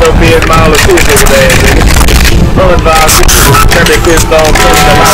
no being mile or two nigga ass nigga. Uninvolved. Turn their kids on, turn a